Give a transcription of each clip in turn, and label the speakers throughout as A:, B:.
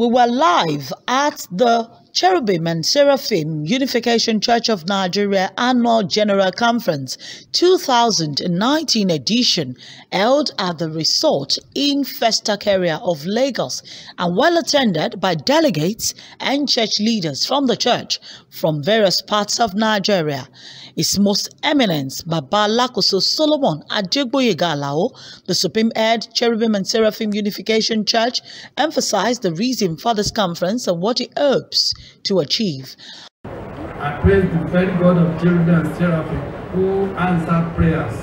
A: We were live at the Cherubim and Seraphim Unification Church of Nigeria Annual General Conference 2019 edition held at the resort in Festac area of Lagos and well attended by delegates and church leaders from the church from various parts of Nigeria. His Most Eminence Baba Lakoso Solomon Adegboyega Alao, the Supreme Head Cherubim and Seraphim Unification Church, emphasized the reason for this conference and what he hopes to achieve.
B: I praise the very God of Cherubim and Seraphim who answered prayers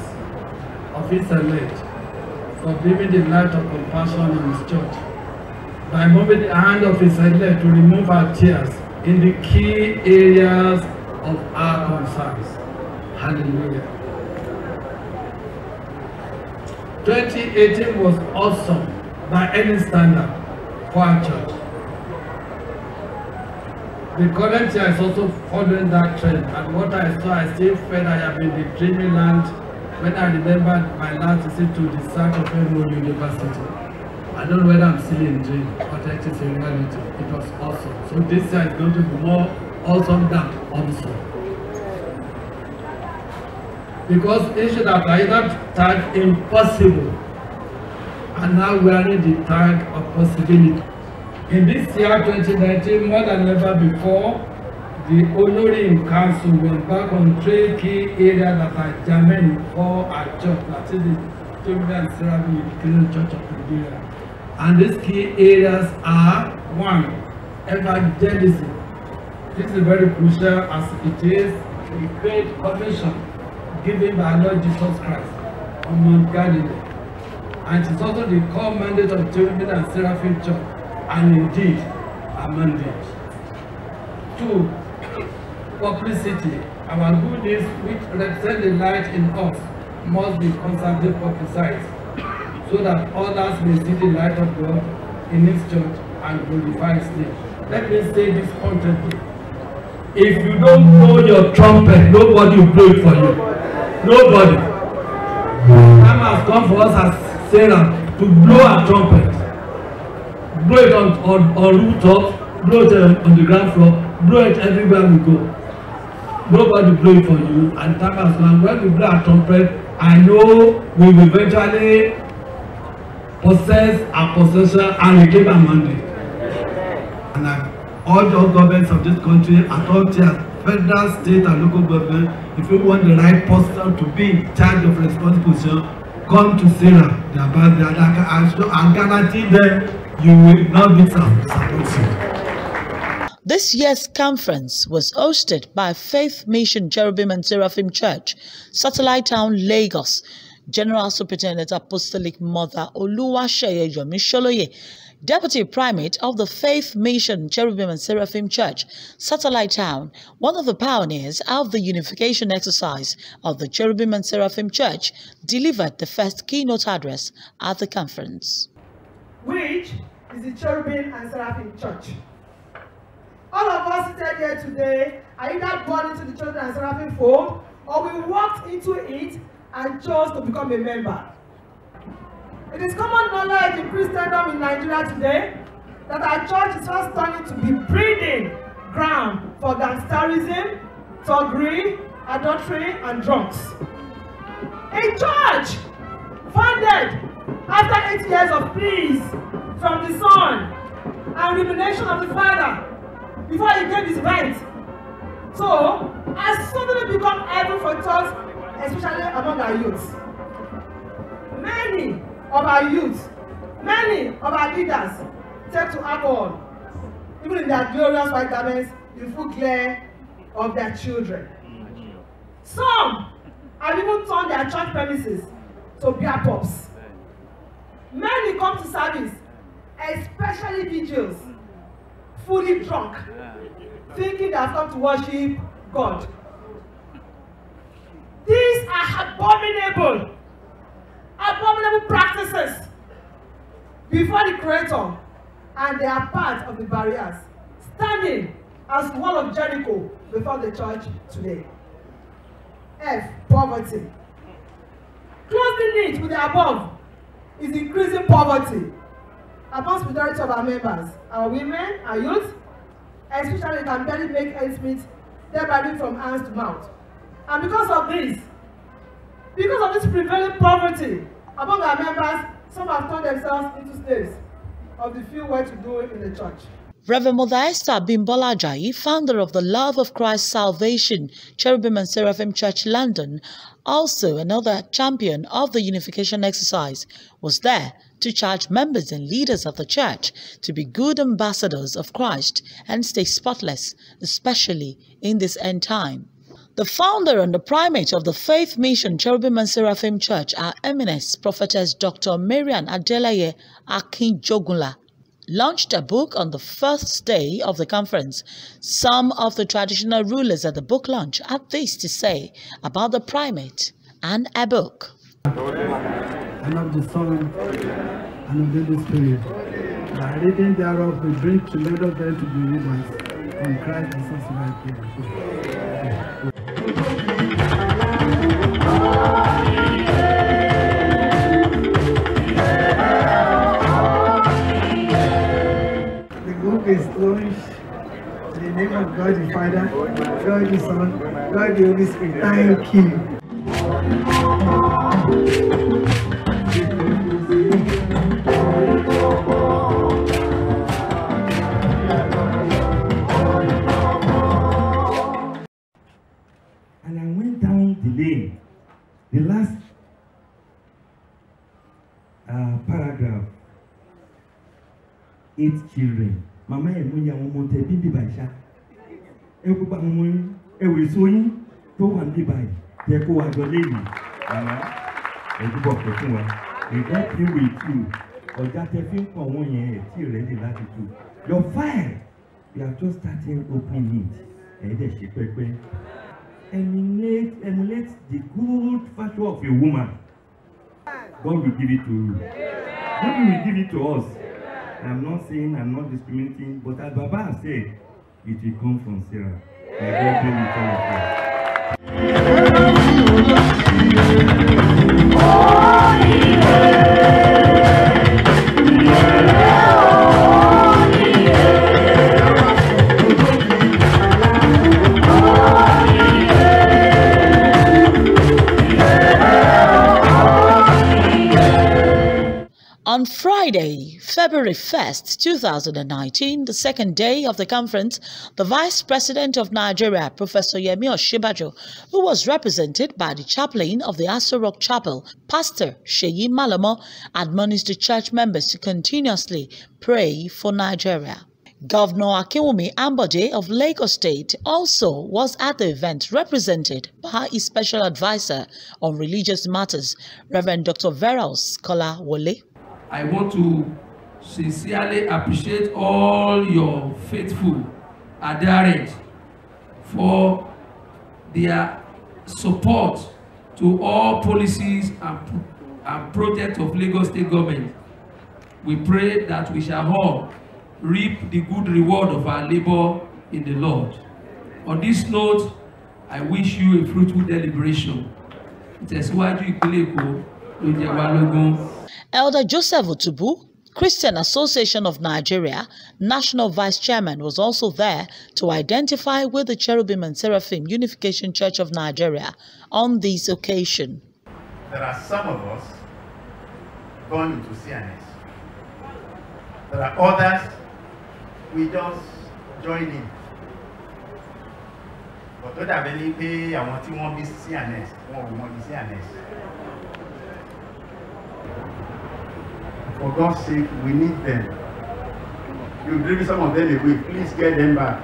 B: of his elect for giving the light of compassion in his church by moving the hand of his elect to remove our tears in the key areas of our concerns. Hallelujah. 2018 was awesome by any standard for our church. The current year is also following that trend and what I saw, I still felt I have been the dreamy land when I remembered my last visit to the site of Emory University. I don't know whether I'm still in dream, but it is a reality. It was awesome. So this year is going to be more awesome than awesome. Because it should have either tag impossible and now we are in the tag of possibility. In this year 2019, more than ever before, the Olori in Council went back on three key areas that are germane for our church, that is the and Seraphim Unification Church of Nigeria. And these key areas are one, evangelism. This is very crucial as it is the great commission given by Lord Jesus Christ on Mount Galilee. And it is also the core mandate of Cherubim and Seraphim Church, and indeed a mandate. Two, publicity. Our good which represent the light in us, must be constantly publicized, so that others may see the light of God in His church and glorify His name. Let me say this pointedly. If you don't blow your trumpet, nobody will blow it for you. Nobody. Time has come for us as Sarah to blow our trumpet. Blow it on, on, on rooftop, blow it on, on the ground floor, blow it everywhere we go. Nobody blow it for you, and time has come. When we blow our trumpet, I know we will eventually possess our possession and reclaim our mandate. And I urge all governments of this country at all tiers, federal, state, and local government, if you want the right person to be in charge of responsible position, come to Sarah, the the other. I guarantee them you will disappointed.
A: This year's conference was hosted by Faith Mission Cherubim and Seraphim Church, Satellite Town, Lagos. General Superintendent Apostolic Mother Oluwaseye Yomi Sholoye, Deputy Primate of the Faith Mission Cherubim and Seraphim Church, Satellite Town, one of the pioneers of the unification exercise of the Cherubim and Seraphim Church, delivered the first keynote address at the conference.
C: Which is the Cherubim and Seraphim Church. All of us seated here today are either born into the Cherubim and Seraphim fold or we walked into it and chose to become a member. It is common knowledge in Christendom in Nigeria today that our church is fast turning to be breeding ground for gangsterism, thuggery, adultery, and drugs. A church founded after eight years of peace from the Son and illumination of the Father before he gave his right. So, has suddenly become heaven for us especially among our youth. Many of our youth, many of our leaders take to alcohol, even in their glorious white garments, in full glare of their children. Some have even turned their church premises to beer pubs. Many come to service, especially vigils, fully drunk, thinking they have come to worship God. These are abominable, abominable practices before the Creator, and they are part of the barriers standing as the wall of Jericho before the church today. F. Poverty. Closely linked with the above is increasing poverty amongst majority of our members, our women, our youth, especially can barely make ends meet, thereby living from hands to mouth. And because of this, because of this prevailing poverty among our members, some have turned themselves into slaves of the few well-to-do in the church.
A: Reverend Mother Esther Bimbola Ajayi, founder of the Love of Christ Salvation Cherubim and Seraphim Church London, also another champion of the unification exercise, was there to charge members and leaders of the church to be good ambassadors of Christ and stay spotless, especially in this end time. The founder and the primate of the Faith Mission Cherubim and Seraphim Church, our eminence prophetess Dr. Marian Adelaye Akinjogunla, launched a book on the first day of the conference. Some of the traditional rulers at the book launch had this to say about the primate and a book.
B: and of the Son, and of the Spirit. The reading thereof will bring together them to believers in Christ Jesus right God the Father, God the Son, God the Holy Spirit. Thank you.
D: And I went down the lane. The last uh, paragraph. Eight children. Mama ẹ̀ mú ya àwọn ọmọ tẹ bíbí ṣá. Ẹ gbogbo àwọn ọmọ yín, ẹ wò èso yín tó wà ní báyìí. Tẹ kó wa jọ léyìí. Màmá ẹ dúbọ̀ pẹ̀ fún wa. Ìgbà tí wò ètù ọ̀já tẹ fi ń pọ̀ wọ́n yẹn ẹ̀ tí rẹ̀ lè láti tù. Your file, we are just starting opening it. Ẹ̀yin dẹ̀ ṣe pẹ́pẹ́ emulate emulate the good virtue of a woman God will give it to you God will give it to us I'm not saying I'm not discriminating but as Baba said it will come from Sarah may God be with all of you.
A: February 1st, 2019, the second day of the conference, the Vice President of Nigeria, Professor Yemi Osinbajo, who was represented by the chaplain of the Aso Rock Chapel, Pastor Sheyi Malomo, admonished the church members to continuously pray for Nigeria. Governor Akinwumi Ambode of Lagos State also was at the event represented by his special advisor on religious matters, Reverend Dr. Veros Kola Wole.
E: I want to sincerely appreciate all your faithful adherents for their support to all policies and, and projects of Lagos State government. We pray that we shall all reap the good reward of our labor in the Lord. On this note, I wish you a fruitful deliberation.
A: Elder Joseph Otubu, Christian Association of Nigeria, National Vice Chairman, was also there to identify with the Cherubim and Seraphim Unification Church of Nigeria on this occasion.
F: There are some of us gone into CNS. There are others we just join in. But tó dàbí ní pé àwọn tí wọ́n bí CNS wọn ò mọ bí CNS. For God's sake, we need them. You've driven some of them away. Please get them back.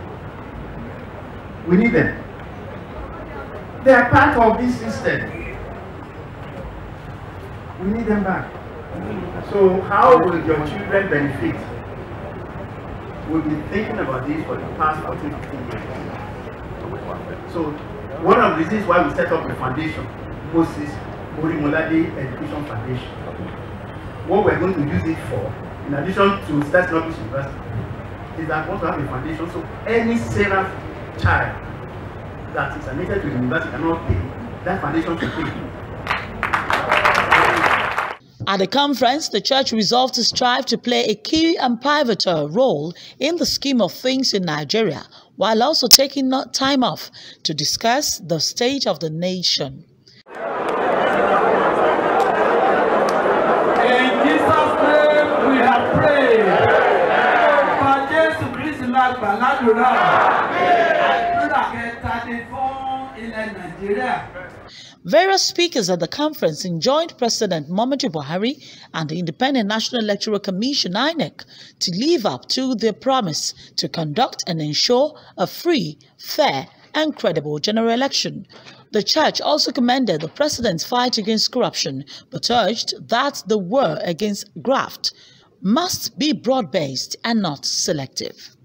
F: We need them. They are part of this system. We need them back. So how will your children benefit? We've been thinking about this for the past 14, 15 years. So one of the reasons why we set up the foundation, Moses Orimolade Education Foundation. What we're going to use it for, in addition to State Norwich University, is that we want to have a foundation so any Seraph child that is admitted to the university cannot pay, that foundation should pay.
A: At the conference, the church resolved to strive to play a key and pivotal role in the scheme of things in Nigeria, while also taking time off to discuss the state of the nation.
B: In Jesus' name Nàìjíríà.
A: Various speakers at the conference enjoined President Muhammadu Buhari and the Independent National Electoral Commission INEC to live up to their promise to conduct and ensure a free, fair, and credible general election. The church also commended the president's fight against corruption, but urged that the war against graft must be broad-based and not selective.